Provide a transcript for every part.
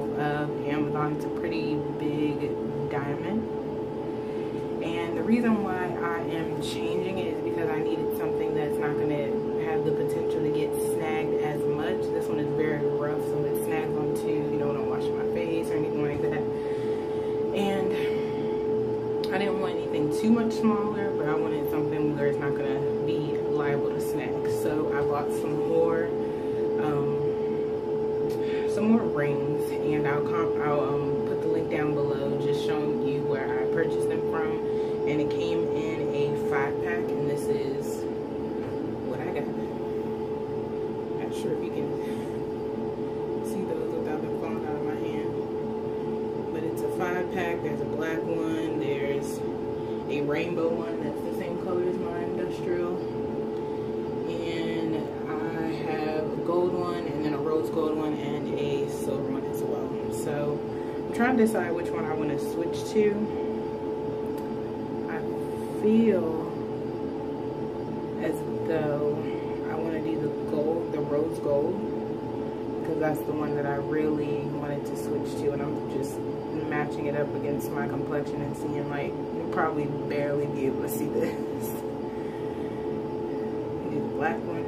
off of Amazon. It's a pretty big diamond. And the reason why I am changing it is because I needed something that's not going to have the potential to get snagged as much. This one is very rough, so it snags onto, you know, when I'm washing my face or anything like that. And I didn't want anything too much smaller, but I wanted something where it's not going to be liable to snag. So I bought some more, um, some more rings, and I'll, I'll um, put the link down below just showing you where I purchased them from. And it came in a five pack, and this is what I got. Not sure if you can see those without them falling out of my hand. But it's a five pack. There's a black one. There's a rainbow one trying to decide which one I want to switch to I feel as though I want to do the gold, the rose gold, because that's the one that I really wanted to switch to, and I'm just matching it up against my complexion and seeing like, you'll probably barely be able to see this. do the black one,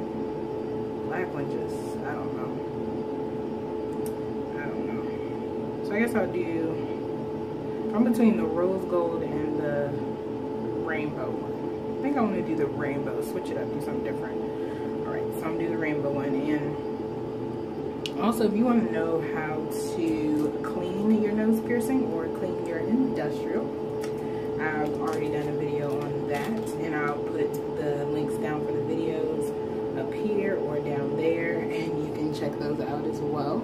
black one just, I don't know. I don't know. So I guess I'll do, I'm between the rose gold and the rainbow one. I think I want to do the rainbow, switch it up, do something different. Alright, so I'm to do the rainbow one. And also, if you want to know how to clean your nose piercing or clean your industrial, I've already done a video on that. And I'll put the links down for the videos up here or down there. And you can check those out as well.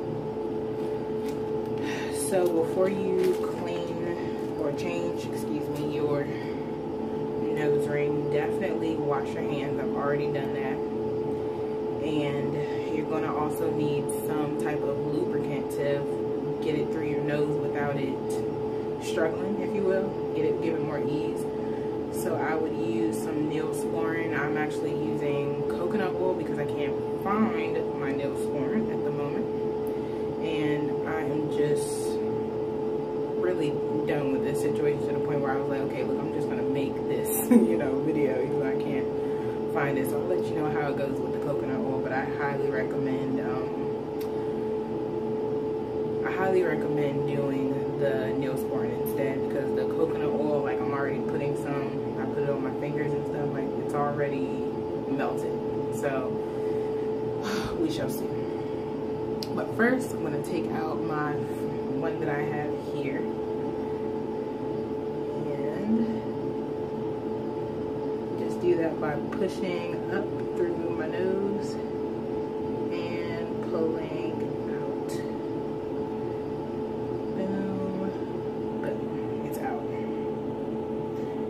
So before you clean or change, excuse me, your nose ring, definitely wash your hands. I've already done that. And you're going to also need some type of lubricant to get it through your nose without it struggling, if you will. Get it, give it more ease. So I would use some Neosporin. I'm actually using coconut oil because I can't find my Neosporin at the moment. And I am just really done with this situation to the point where I was like, okay, look, I'm just gonna make this, you know, video. You I can't find it, so I'll let you know how it goes with the coconut oil. But I highly recommend, um, I highly recommend doing the Neosporin instead because the coconut oil, like I'm already putting some, I put it on my fingers and stuff, like it's already melted. So we shall see. But first, I'm gonna take out my one that I have here. do that by pushing up through my nose and pulling out. Boom. Boom. It's out.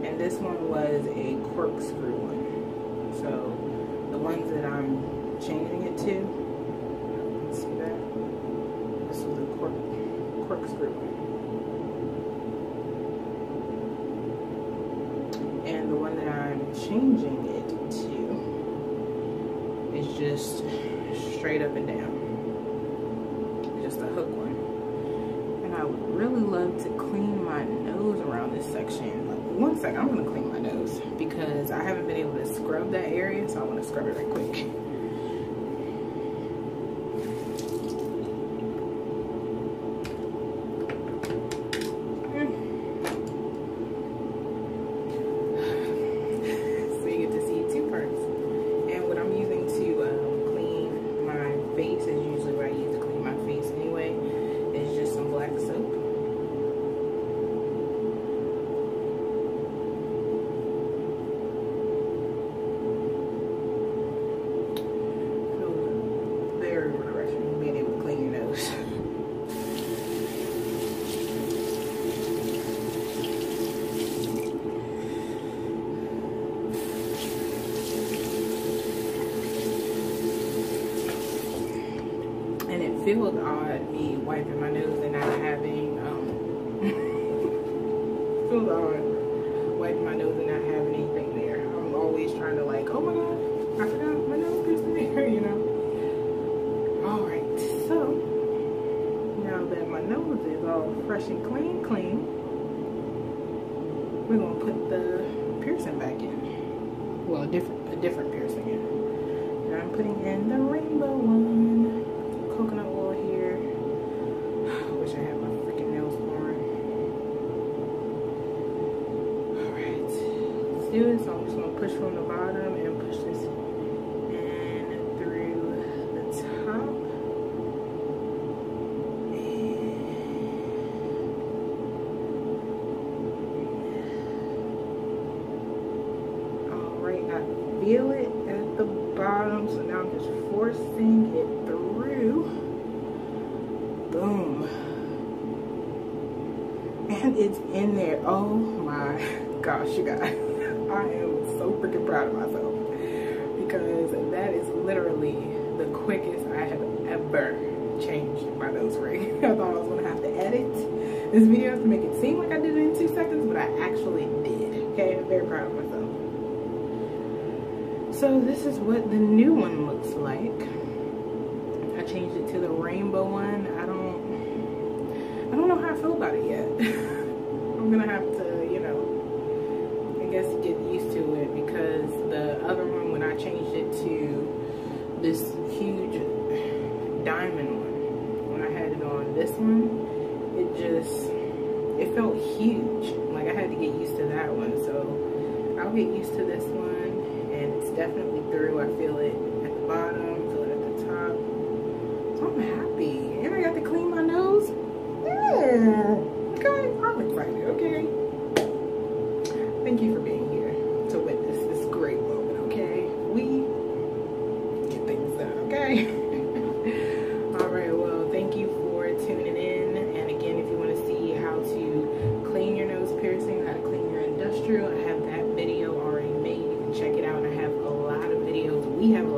And this one was a corkscrew one. So the ones that I'm changing it to, see that? This was a cork, corkscrew one. and the one that I'm changing it to is just straight up and down. Just a hook one. And I would really love to clean my nose around this section. Like one second I'm gonna clean my nose because I haven't been able to scrub that area so I want to scrub it right quick feels odd me wiping my nose and not having um feels odd wiping my nose and not having anything there. I'm always trying to like, oh my god, I forgot my nose is there, you know. Alright, so now that my nose is all fresh and clean, clean. We're gonna put the piercing back in. Well, a different, a different piercing in. And I'm putting in the rainbow one. Coconut oil here. I wish I had my freaking nails worn. Alright, let's do. So I'm just gonna push from the bottom and push this in through the top. Alright, I feel it at the bottom, so now I'm just forcing it through. Boom. And it's in there. Oh my gosh, you guys. I am so freaking proud of myself because that is literally the quickest I have ever changed my nose ring. I thought I was gonna have to edit this video to make it seem like I did it in two seconds, but I actually did. Okay, I'm very proud of myself. So this is what the new one looks like. Changed it to the rainbow one. I don't, I don't know how I feel about it yet. I'm gonna have to, you know, I guess get used to it because the other one, when I changed it to this huge diamond one, when I had it on this one, it just, it felt huge. Like I had to get used to that one. So I'll get used to this one and it's definitely through. I feel it at the bottom, feel it at the top. I'm happy. And I got to clean my nose. Yeah. Okay, I'm excited, okay? Thank you for being here to witness this great moment, okay? We get things done, okay? All right, well, thank you for tuning in. And again, if you want to see how to clean your nose piercing, how to clean your industrial, I have that video already made. You can check it out. I have a lot of videos. We have